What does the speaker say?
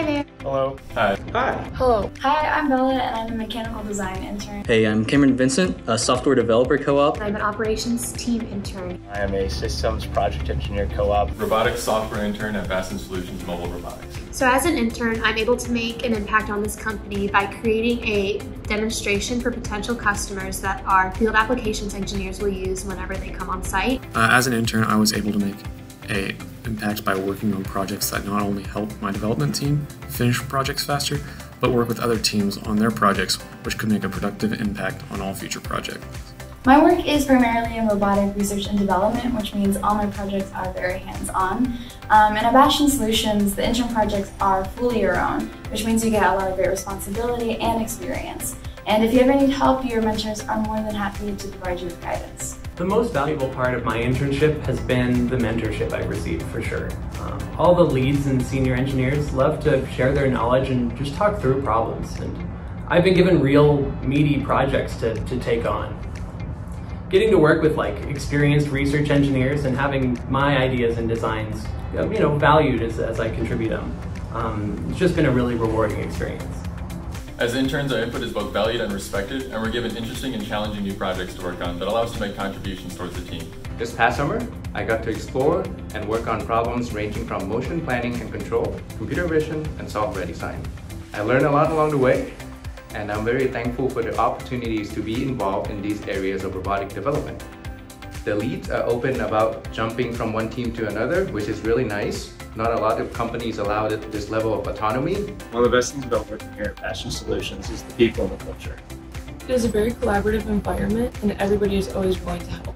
Hi there. Hello. Hi. Hi. Hello. Hi, I'm Bella and I'm a mechanical design intern. Hey, I'm Cameron Vincent, a software developer co-op. I'm an operations team intern. I am a systems project engineer co-op. Robotics software intern at Bastian Solutions Mobile Robotics. So as an intern, I'm able to make an impact on this company by creating a demonstration for potential customers that our field applications engineers will use whenever they come on site. Uh, as an intern, I was able to make a impact by working on projects that not only help my development team finish projects faster, but work with other teams on their projects, which could make a productive impact on all future projects. My work is primarily in robotic research and development, which means all my projects are very hands-on. Um, and at Solutions, the intern projects are fully your own, which means you get a lot of great responsibility and experience. And if you ever need help, your mentors are more than happy to provide you with guidance. The most valuable part of my internship has been the mentorship I've received for sure. Um, all the leads and senior engineers love to share their knowledge and just talk through problems. And I've been given real meaty projects to, to take on getting to work with like experienced research engineers and having my ideas and designs, you know, valued as, as I contribute them. Um, it's just been a really rewarding experience. As interns, our input is both valued and respected, and we're given interesting and challenging new projects to work on that allow us to make contributions towards the team. This past summer, I got to explore and work on problems ranging from motion planning and control, computer vision, and software design. I learned a lot along the way, and I'm very thankful for the opportunities to be involved in these areas of robotic development. The leads are open about jumping from one team to another, which is really nice. Not a lot of companies allow this level of autonomy. One of the best things about working here at Bastian Solutions is the people and the culture. It is a very collaborative environment and everybody is always willing to help.